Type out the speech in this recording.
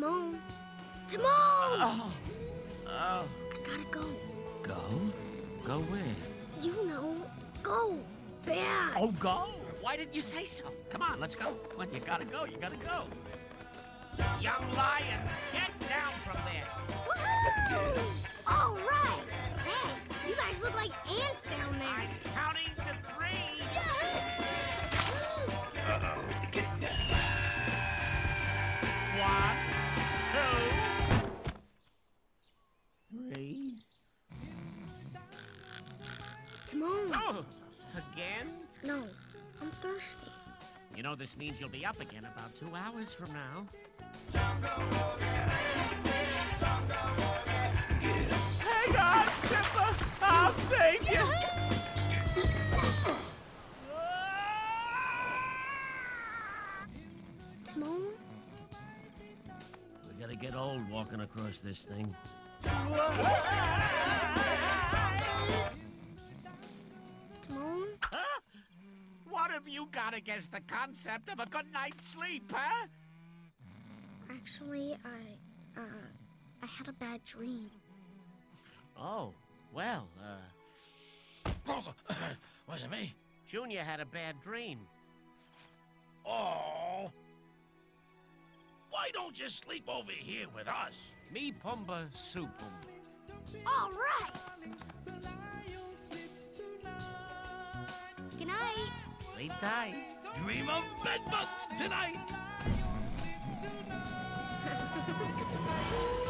Timon! Oh. Oh. I gotta go. Go? Go where? You know. Go. Bad. Oh, go? Why didn't you say so? Come on, let's go. When you gotta go, you gotta go. Young lion, get down from there. Woohoo! All right. Hey, you guys look like ants down there. I'm counting to three. One, Timon. Oh, again? No, I'm thirsty. You know, this means you'll be up again about two hours from now. Hang on, Simba! I'll save you! Timon? We gotta get old walking across this thing. You got against the concept of a good night's sleep, huh? Actually, I, uh, I had a bad dream. Oh, well, uh, Oh, was it me? Junior had a bad dream. Oh. Why don't you sleep over here with us? Me Pumbaa Supum. All right. Sleep tight. Dream of bedbugs tonight.